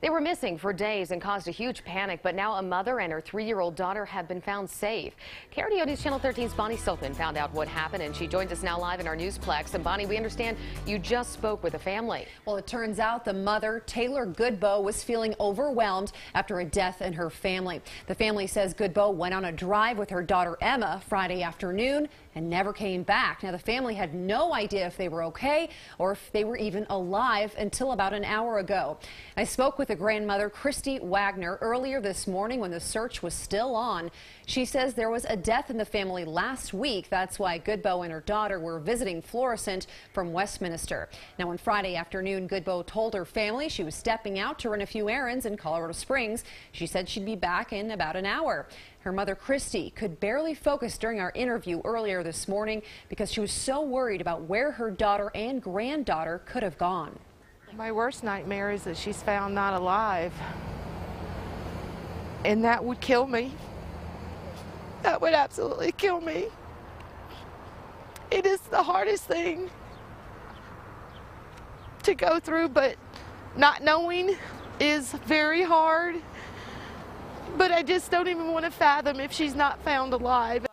They were missing for days and caused a huge panic, but now a mother and her three-year-old daughter have been found safe. KRDO News Channel 13's Bonnie Silkman found out what happened, and she joins us now live in our newsplex. And Bonnie, we understand you just spoke with the family. Well, it turns out the mother, Taylor Goodbow, was feeling overwhelmed after a death in her family. The family says Goodbow went on a drive with her daughter Emma Friday afternoon and never came back. Now, the family had no idea if they were okay or if they were even alive until about an hour ago. I spoke with the grandmother, Christy Wagner, earlier this morning when the search was still on. She says there was a death in the family last week. That's why Goodboe and her daughter were visiting Florissant from Westminster. Now, on Friday afternoon, Goodboe told her family she was stepping out to run a few errands in Colorado Springs. She said she'd be back in about an hour. Her mother, Christy, could barely focus during our interview earlier this morning because she was so worried about where her daughter and granddaughter could have gone. My worst nightmare is that she's found not alive. And that would kill me. That would absolutely kill me. It is the hardest thing to go through, but not knowing is very hard. But I just don't even want to fathom if she's not found alive.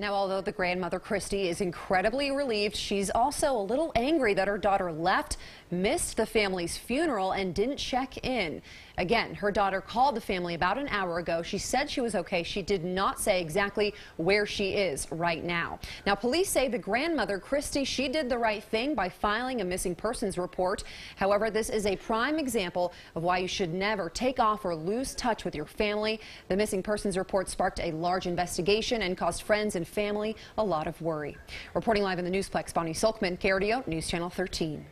Now, although the grandmother, Christy, is incredibly relieved, she's also a little angry that her daughter left, missed the family's funeral, and didn't check in. Again, her daughter called the family about an hour ago. She said she was okay. She did not say exactly where she is right now. Now, police say the grandmother, Christy, she did the right thing by filing a missing persons report. However, this is a prime example of why you should never take off or lose touch with your family. The missing persons report sparked a large investigation and caused friends and family a lot of worry. Reporting live in the Newsplex, Bonnie Silkman, KRDO News Channel 13.